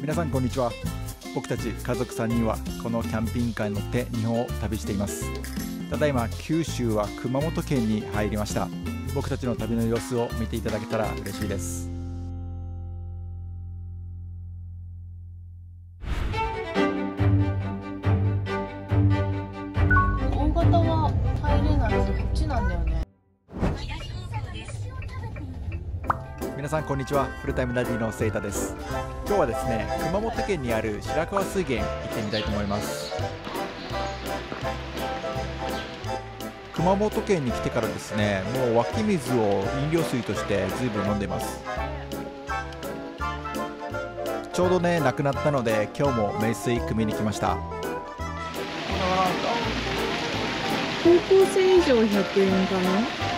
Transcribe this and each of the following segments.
皆さんこんにちは。僕たち家族3人はこのキャンピングカーに乗って日本を旅しています。ただいま九州は熊本県に入りました。僕たちの旅の様子を見ていただけたら嬉しいです。にちは。フルタイムダディのセイタです。今日はですね熊本県にある白川水源行ってみたいと思います。熊本県に来てからですねもう湧き水を飲料水として随分飲んでます。ちょうどねなくなったので今日も名水汲みに来ました。高校生以上100円かな？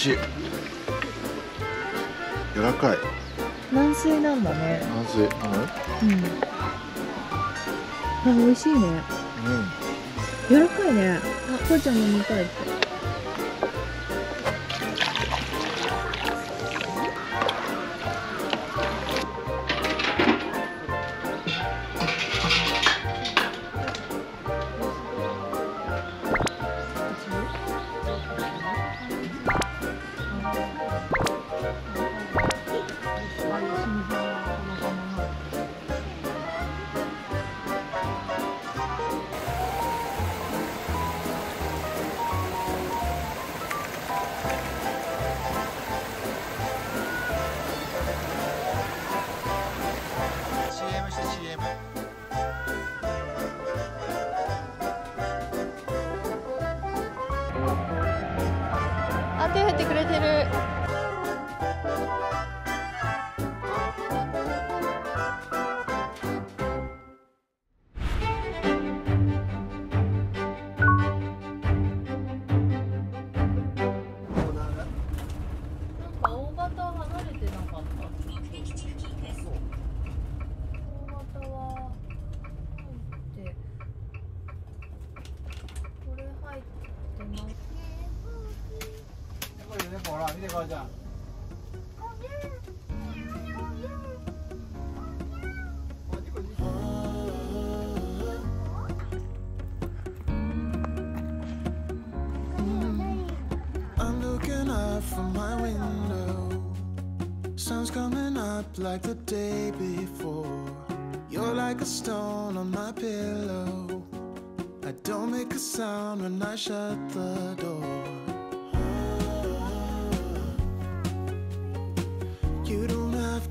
しい。柔らかい。軟水なんだね。まずいあうん。あ美味しいね。うん。柔らかいね。あ。こうちゃん飲みたいって যাওয়া যাক From my window, sun's coming up like the day before. You're like a stone on my pillow. I don't make a sound when I shut the door.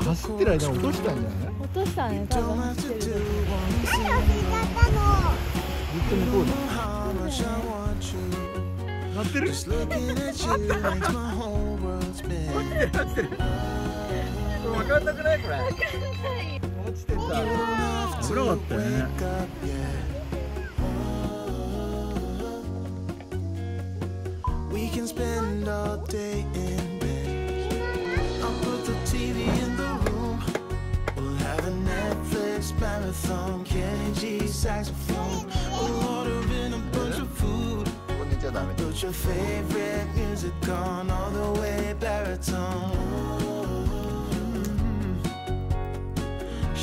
分走っ。た？かんなくない？落ちてた You don't have 危 to なかったよ wake ね up yet. We can spend all day in bed. I'll put the TV in the room. We'll have a Netflix marathon, Kenny G saxophone. We'll order in a bunch of food. ここ寝ちゃダメ Put your favorite music on all the way baritone.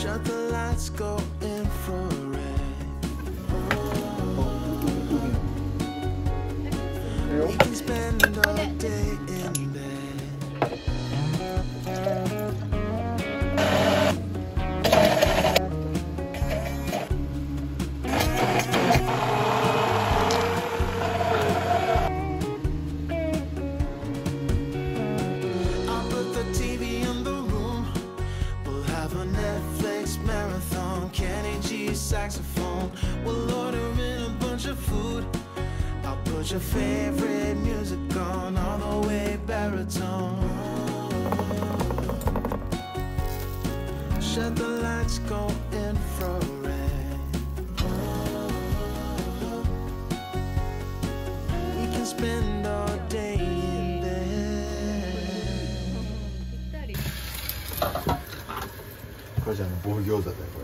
Shut the lights, go infrared. We can spend all day in put your favorite music on all the way baritone. Shut the lights, go infrared. We can spend all day in bed. これじゃあの棒餃子だよこれ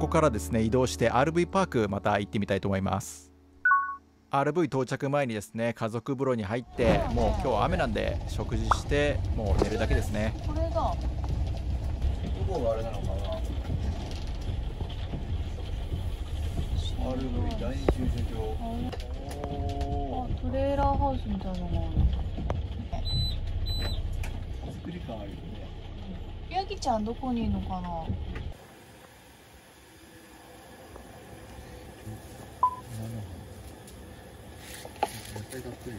ここからですね移動して RV パークまた行ってみたいと思います。RV 到着前にですね家族風呂に入ってもう今日雨なんで食事してもう寝るだけですね。これだ。どこがあれなのかな。RV 第二駐車場おあトレーラーハウスみたいなのがある。ー作り感あるよね。ヤギちゃんどこにいるのかな？対かっこいい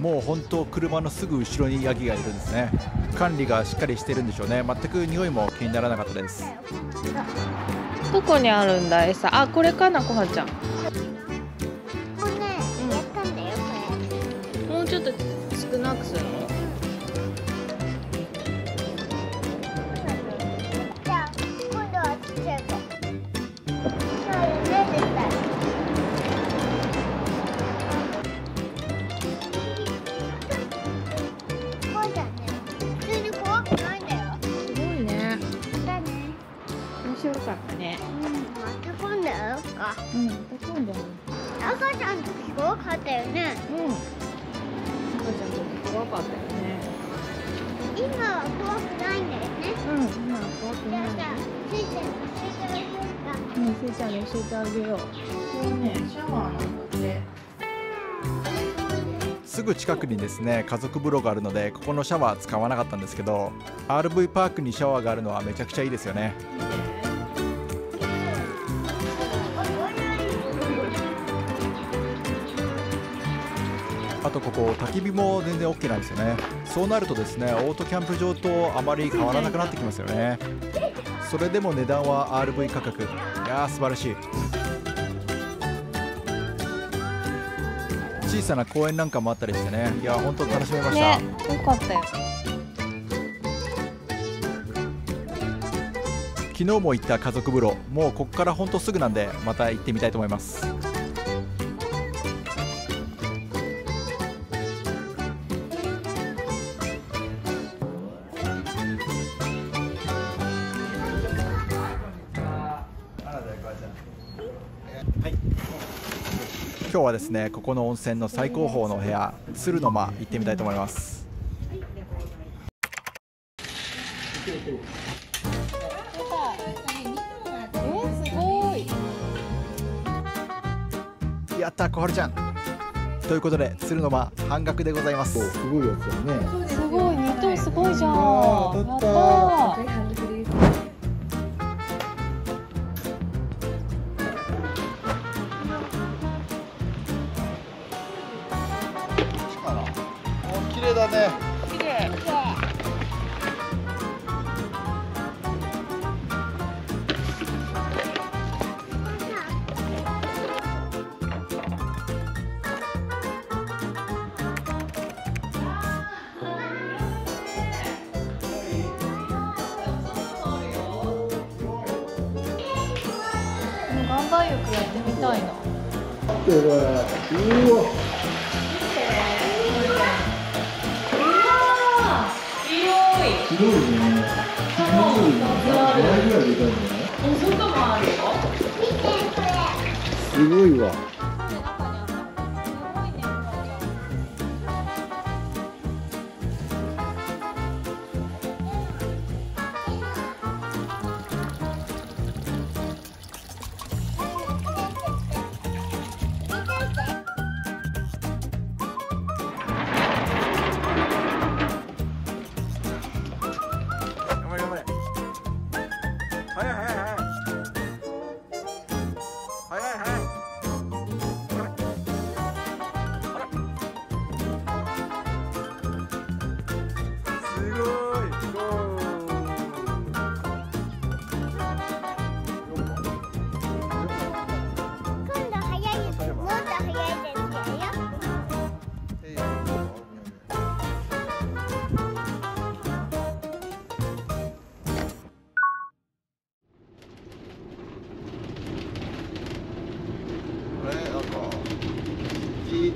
もう本当車のすぐ後ろにヤギがいるんですね。管理がしっかりしてるんでしょうね。全く匂いも気にならなかったです。どこにあるんだ餌あこれかなこはちゃん。か。うん今度は赤ちゃんの時怖かったよね。うん赤ちゃんの時怖かったよね今は怖くないんだよね。うん今は怖くないじゃあさ、ついちゃんに教えてあげようか。うんせいちゃんに教えてあげようこれねシャワーなんだってすぐ近くにですね家族風呂があるのでここのシャワー使わなかったんですけど RV パークにシャワーがあるのはめちゃくちゃいいですよねとここ焚き火も全然 OK なんですよね。そうなるとですねオートキャンプ場とあまり変わらなくなってきますよね。それでも値段は RV 価格。いやー素晴らしい。小さな公園なんかもあったりしてね。いやー本当楽しめました、ねよかったよ。昨日も行った家族風呂。もうここから本当すぐなんでまた行ってみたいと思いますはですねここの温泉の最高峰のお部屋鶴の間行ってみたいと思います。えすごいやった小春ちゃん。ということで鶴の間半額でございます。すごいやつだね。すごい二等すごいじゃん。やった岩盤浴やってみたいな。うわ。広いすごいね倍ぐらいでかいんじゃないお外もあるよすごいわ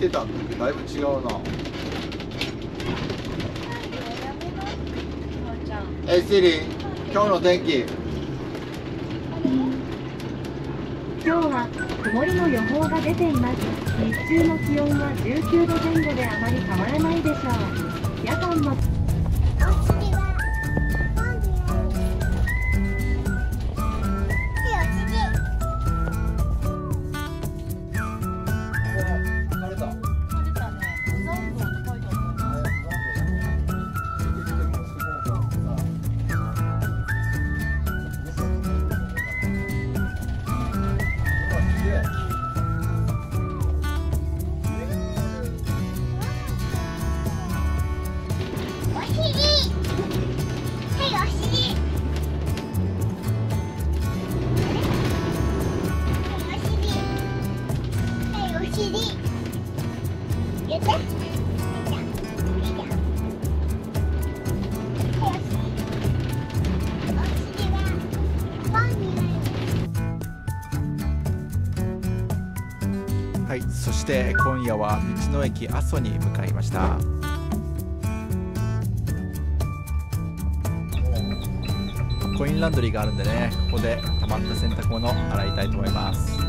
てただいぶ違うな。えシリ今日の天気。今日は曇りの予報が出ています。日中の気温は19度前後であまり変わらないでしょう。夜間の言ってはいお尻はパンになるはいそして今夜は道の駅阿蘇に向かいました。コインランドリーがあるんでねここで溜まった洗濯物洗いたいと思います。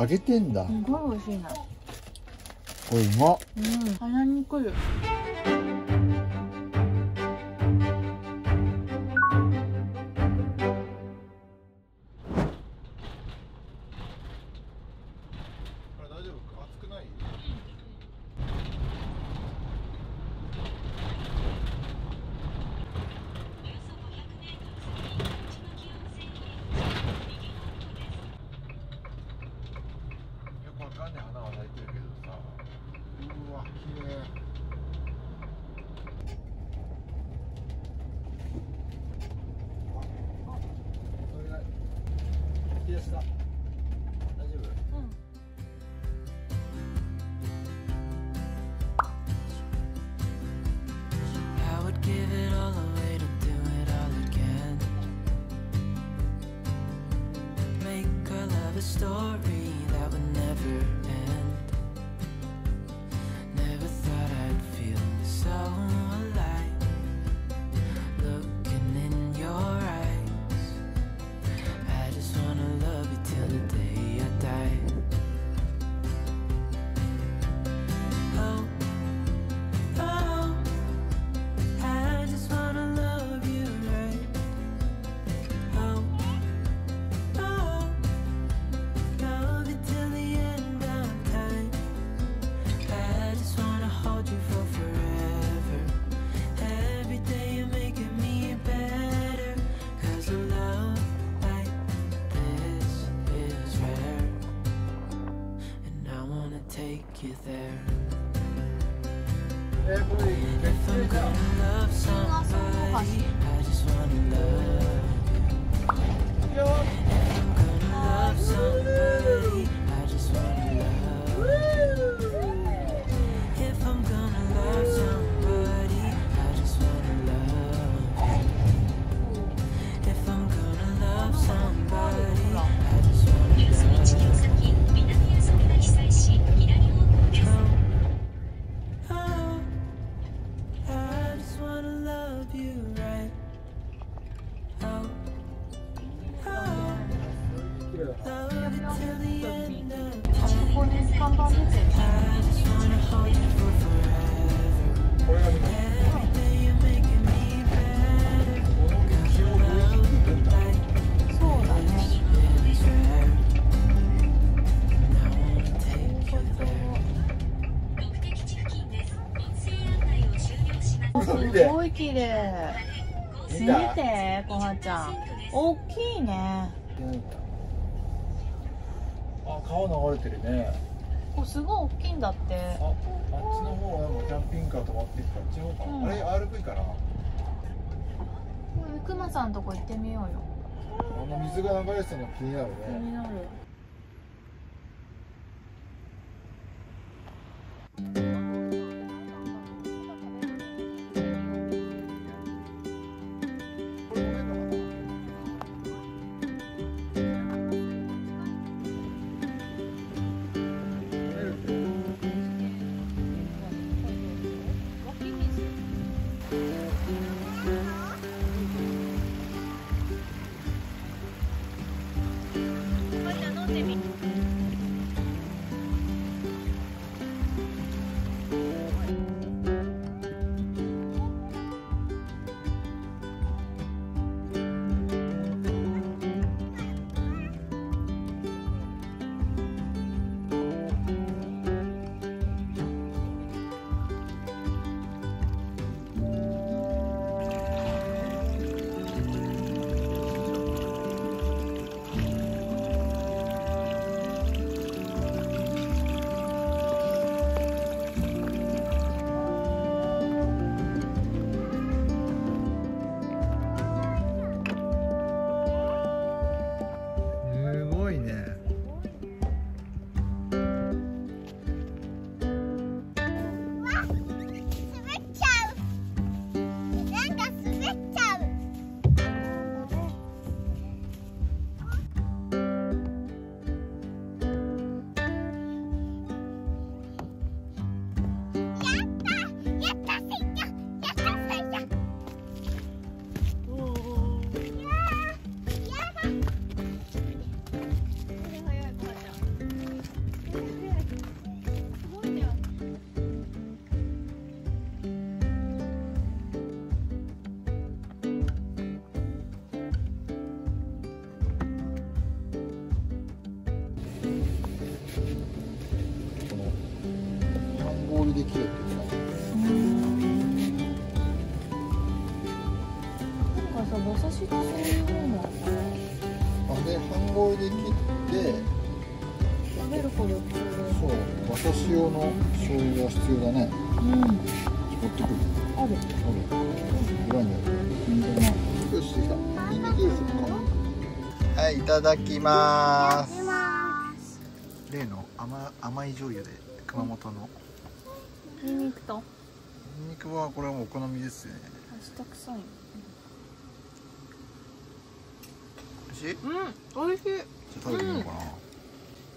揚げてんだ。すごい美味しいな。これうまっ。うん。鼻にくる a story that would never end. Never thought I'd feel so take you there. If I'm gonna love somebody, I just wanna love. すごい綺麗。見て、こはちゃん。大きいね。川流れてるね。これすごい大きいんだって。ああっちの方はなんかキャンピングカー止まってるからあっちの方か。な、うん。あれ RV かなくまさんとこ行ってみようよ。あの水が流れてたの気になるね。気になるはいいただきます。例の甘甘い醤油で熊本の。ニンニクと。ニンニクはこれはもうお好みですね。下臭い。美味しい？うん美味しい。じゃあ食べてみようかな、い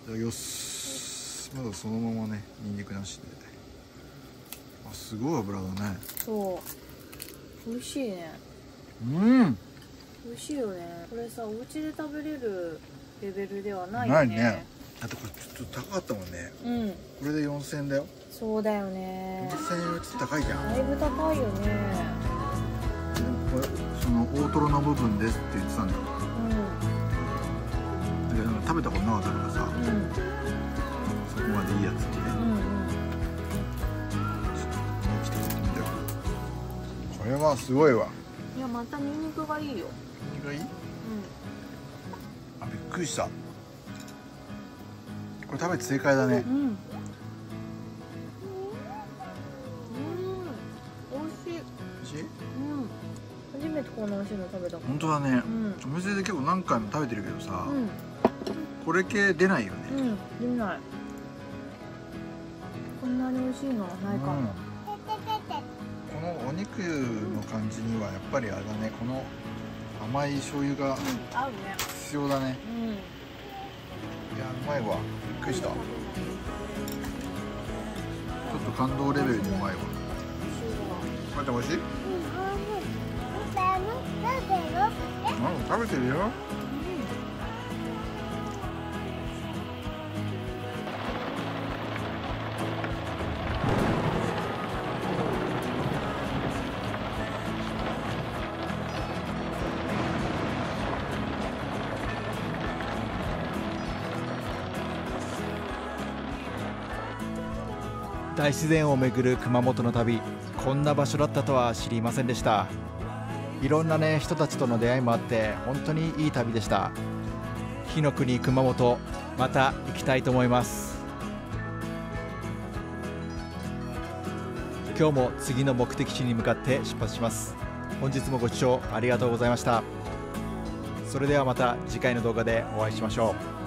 ただきますまだそのままねニンニクなしで。あすごい油だね。そう。美味しいね。うん美味しいよね。これさお家で食べれるレベルではないよね。ないね。だってこれちょっと高かったもんね。うん。これで4000円だよ。そうだよね。4000円はちょっと高いじゃん。だいぶ高いよね。これその大トロの部分ですって言ってたんだよ。だけどなんか食べたことなかったからさ。うん。うんそこまでいいやつって。ねうんうん。ちょっと来てみてよこれはすごいわ。いやまたニンニクがいいよ何がい？いうん。あびっくりした。これ食べて正解だね。うんうん。美味しい。美味しい？うん。初めてこんな美味しいの食べた。本当だね。うん。お店で結構何回も食べてるけどさ、うん。これ系出ないよね、うん出ない。こんなに美味しいのはないかうん。もこのお肉の感じにはやっぱりあれだね。この甘い醤油が必要だね。うん。いやうまいわ。びっくりした。ちょっと感動レベルにうまいわ。また美味しい。うん食べてるよ大自然を巡る熊本の旅こんな場所だったとは知りませんでした。いろんなね人たちとの出会いもあって本当にいい旅でした。火の国熊本また行きたいと思います。今日も次の目的地に向かって出発します。本日もご視聴ありがとうございました。それではまた次回の動画でお会いしましょう。